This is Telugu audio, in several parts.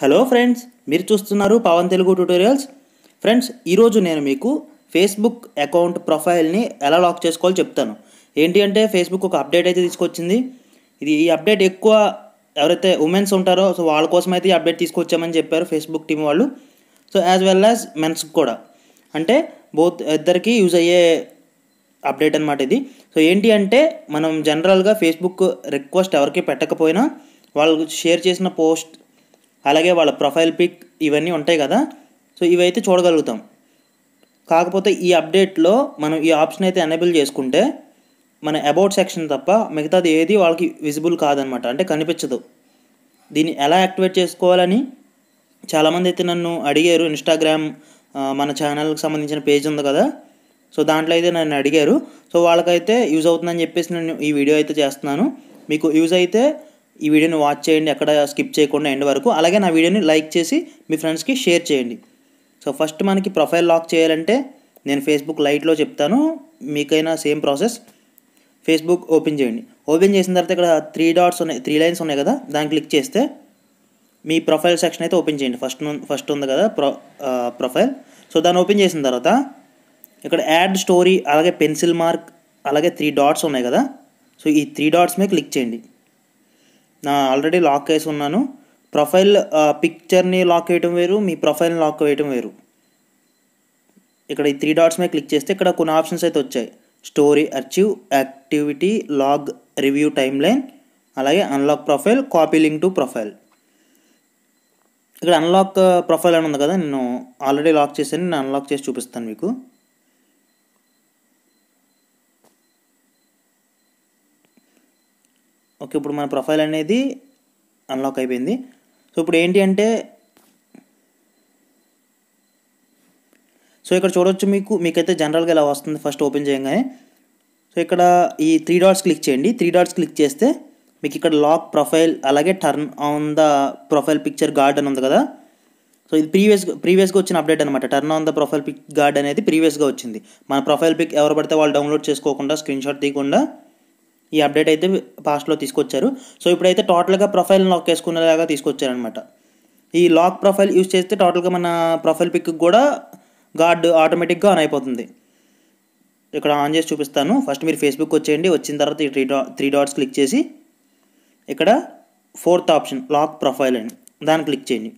హలో ఫ్రెండ్స్ మీరు చూస్తున్నారు పవన్ తెలుగు ట్యూటోరియల్స్ ఫ్రెండ్స్ ఈరోజు నేను మీకు ఫేస్బుక్ అకౌంట్ ప్రొఫైల్ని ఎలా లాక్ చేసుకోవాలో చెప్తాను. ఏంటి అంటే ఫేస్బుక్ ఒక అప్డేట్ అయితే తీసుకొచ్చింది. ఇది ఈ అప్డేట్ ఎక్కువ ఎవరైతే ఉమెన్స్ ఉంటారో సో వాళ్ళ కోసం అయితే ఈ అప్డేట్ తీసుకొచ్చామని చెప్పారు ఫేస్బుక్ టీం వాళ్ళు. సో యాజ్ వెల్ యాజ్ మెన్స్కి కూడా. అంటే బోత్ ఇద్దరికి యూజ్ అయ్యే అప్డేట్ అనమాట ఇది. సో ఏంటి అంటే మనం జనరల్గా ఫేస్బుక్ రిక్వెస్ట్ ఎవరికి పెట్టకపోయినా వాళ్ళు షేర్ చేసిన పోస్ట్ అలాగే వాళ్ళ ప్రొఫైల్ పిక్ ఇవన్నీ ఉంటాయి కదా. సో ఇవైతే చూడగలుగుతాం. కాకపోతే ఈ అప్డేట్లో మనం ఈ ఆప్షన్ అయితే ఎనేబుల్ చేసుకుంటే మన అబౌట్ సెక్షన్ తప్ప మిగతాది ఏది వాళ్ళకి విజిబుల్ కాదనమాట. అంటే కనిపించదు. దీన్ని ఎలా యాక్టివేట్ చేసుకోవాలని చాలామంది అయితే నన్ను అడిగారు. ఇన్స్టాగ్రామ్ మన ఛానల్కి సంబంధించిన పేజ్ ఉంది కదా. సో దాంట్లో అయితే నన్ను అడిగారు. సో వాళ్ళకైతే యూజ్ అవుతుందని చెప్పేసి నేను ఈ వీడియో అయితే చేస్తున్నాను. మీకు యూజ్ అయితే ఈ వీడియోని వాచ్ చేయండి ఎక్కడ స్కిప్ చేయకుండా ఎండ్ వరకు. అలాగే నా వీడియోని లైక్ చేసి మీ ఫ్రెండ్స్కి షేర్ చేయండి. సో ఫస్ట్ మనకి ప్రొఫైల్ లాక్ చేయాలంటే నేను ఫేస్బుక్ లైట్లో చెప్తాను. మీకైనా సేమ్ ప్రాసెస్ ఫేస్బుక్ ఓపెన్ చేయండి. ఓపెన్ చేసిన తర్వాత ఇక్కడ త్రీ డాట్స్ ఉన్నాయి త్రీ లైన్స్ ఉన్నాయి కదా దాన్ని క్లిక్ చేస్తే మీ ప్రొఫైల్ సెక్షన్ అయితే ఓపెన్ చేయండి. ఫస్ట్ ఫస్ట్ ఉంది కదా ప్రొ ప్రొఫైల్ సో దాన్ని ఓపెన్ చేసిన తర్వాత ఇక్కడ యాడ్ స్టోరీ అలాగే పెన్సిల్ మార్క్ అలాగే త్రీ డాట్స్ ఉన్నాయి కదా. సో ఈ త్రీ డాట్స్ మీద క్లిక్ చేయండి. ఆల్రెడీ లాక్ వేసి ఉన్నాను. ప్రొఫైల్ పిక్చర్ని లాక్ వేయటం వేరు మీ ప్రొఫైల్ని లాక్ వేయటం వేరు. ఇక్కడ ఈ త్రీ డాట్స్ మీద క్లిక్ చేస్తే ఇక్కడ కొన్ని ఆప్షన్స్ అయితే వచ్చాయి. Story achieve activity log review timeline అలాగే unlock profile copy link to profile ఇక్కడ అన్లాక్ ప్రొఫైల్ అని ఉంది కదా నేను ఆల్రెడీ లాక్ చేశాను నేను అన్లాక్ చేసి చూపిస్తాను మీకు. ఓకే ఇప్పుడు మన ప్రొఫైల్ అనేది అన్లాక్ అయిపోయింది. సో ఇప్పుడు ఏంటి అంటే సో ఇక్కడ చూడవచ్చు మీకు మీకైతే జనరల్గా ఇలా వస్తుంది. ఫస్ట్ ఓపెన్ చేయగానే. సో ఇక్కడ ఈ త్రీ డాట్స్ క్లిక్ చేయండి. త్రీ డాట్స్ క్లిక్ చేస్తే మీకు ఇక్కడ లాక్ ప్రొఫైల్ అలాగే turn on the profile picture guard అని ఉంది కదా. సో ఇది ప్రీవియస్ ప్రీవియస్గా వచ్చిన అప్డేట్ అనమాట turn on the profile pic guard అనేది ప్రీవియస్గా వచ్చింది. మన ప్రొఫైల్ పిక్ ఎవరు పడితే వాళ్ళు డౌన్లోడ్ చేసుకోకుండా స్క్రీన్ షాట్ తీయకుండా ఈ అప్డేట్ అయితే పాస్ట్లో తీసుకొచ్చారు. సో ఇప్పుడైతే టోటల్గా ప్రొఫైల్ లాక్ వేసుకునేలాగా తీసుకొచ్చారనమాట ఈ లాక్ ప్రొఫైల్ యూజ్ చేస్తే టోటల్గా మన ప్రొఫైల్ పిక్ కూడా గార్డ్ ఆటోమేటిక్గా ఆన్ అయిపోతుంది. ఇక్కడ ఆన్ చేసి చూపిస్తాను. ఫస్ట్ మీరు ఫేస్బుక్ వచ్చేయండి. వచ్చిన తర్వాత ఈ త్రీ డా త్రీ డాట్స్ క్లిక్ చేసి ఇక్కడ ఫోర్త్ ఆప్షన్ లాక్ ప్రొఫైల్ అని. దాన్ని క్లిక్ చేయండి.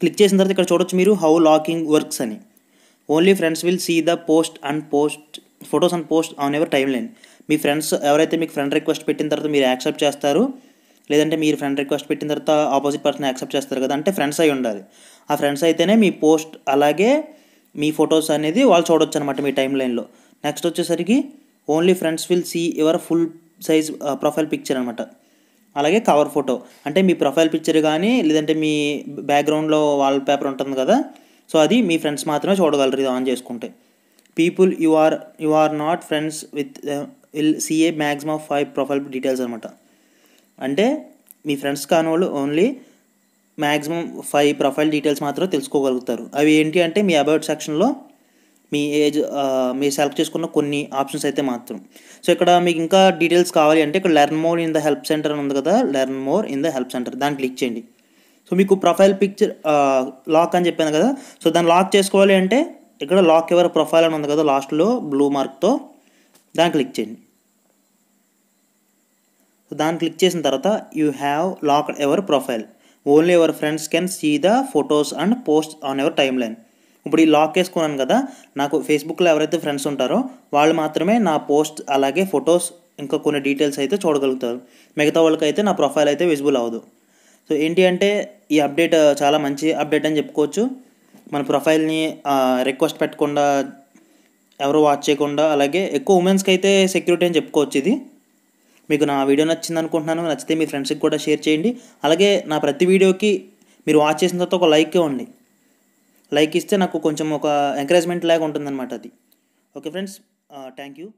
క్లిక్ చేసిన తర్వాత ఇక్కడ చూడొచ్చు మీరు హౌ లాకింగ్ వర్క్స్ అని. Only friends will see the post and post photos and post on your timeline. Me friends ఎవరైతే మీకు ఫ్రెండ్ రిక్వెస్ట్ పెట్టిన తర్వాత మీరు యాక్సెప్ట్ చేస్తారు లేదంటే మీరు ఫ్రెండ్ రిక్వెస్ట్ పెట్టిన తర్వాత ఆపోజిట్ పర్సన్ యాక్సెప్ట్ చేస్తారు కదా అంటే ఫ్రెండ్స్ అయి ఉండాలి. ఆ ఫ్రెండ్స్ అయితేనే మీ పోస్ట్ అలాగే మీ ఫొటోస్ అనేది వాళ్ళు చూడొచ్చు అనమాట మీ టైం లైన్లో నెక్స్ట్ వచ్చేసరికి only friends will see your full size profile picture అనమాట అలాగే కవర్ ఫోటో. అంటే మీ ప్రొఫైల్ పిక్చర్ కానీ లేదంటే మీ బ్యాక్గ్రౌండ్లో వాల్ పేపర్ ఉంటుంది కదా సో అది మీ ఫ్రెండ్స్ మాత్రమే చూడగలరు ఇది ఆన్ చేసుకుంటే. People you are you are not friends with will see maximum of five profile details అనమాట. అంటే మీ ఫ్రెండ్స్ కాని వాళ్ళు only maximum five profile details మాత్రమే తెలుసుకోగలుగుతారు. అవి ఏంటి అంటే మీ అబౌట్ సెక్షన్లో మీ ఏజ్ మీరు సెలెక్ట్ చేసుకున్న కొన్ని ఆప్షన్స్ అయితే మాత్రం. సో ఇక్కడ మీకు ఇంకా డీటెయిల్స్ కావాలి అంటే ఇక్కడ learn more in the help center అని ఉంది కదా learn more in the help center దాన్ని క్లిక్ చేయండి. సో మీకు ప్రొఫైల్ పిక్చర్ లాక్ అని చెప్పాను కదా సో దాన్ని లాక్ చేసుకోవాలి అంటే ఇక్కడ లాక్ ఎవర్ ప్రొఫైల్ అని ఉంది కదా లాస్ట్లో బ్లూ మార్క్తో దాన్ని క్లిక్ చేయండి. దాన్ని క్లిక్ చేసిన తర్వాత you have locked your profile only your friends can see the photos and post on your timeline ఇప్పుడు ఈ లాక్ వేసుకున్నాను కదా నాకు ఫేస్బుక్లో ఎవరైతే ఫ్రెండ్స్ ఉంటారో వాళ్ళు మాత్రమే నా పోస్ట్ అలాగే ఫొటోస్ ఇంకా కొన్ని డీటెయిల్స్ అయితే చూడగలుగుతారు. మిగతా వాళ్ళకైతే నా ప్రొఫైల్ అయితే విజిబుల్ అవ్వదు. సో ఏంటి అంటే ఈ అప్డేట్ చాలా మంచి అప్డేట్ అని చెప్పుకోవచ్చు. మన ప్రొఫైల్ని రిక్వెస్ట్ పెట్టకుండా ఎవరు వాచ్ చేయకుండా అలాగే ఎక్కువ ఉమెన్స్కి అయితే సెక్యూరిటీ అని చెప్పుకోవచ్చు ఇది. మీకు నా వీడియో నచ్చింది అనుకుంటున్నాను నచ్చితే మీ ఫ్రెండ్స్కి కూడా షేర్ చేయండి. అలాగే నా ప్రతి వీడియోకి మీరు వాచ్ చేసిన తర్వాత ఒక లైక్ ఇవ్వండి లైక్ ఇస్తే నాకు కొంచెం ఒక ఎంకరేజ్మెంట్ లాగా ఉంటుందన్నమాట అది. Okay friends thank you